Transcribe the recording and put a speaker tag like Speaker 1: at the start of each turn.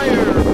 Speaker 1: fire!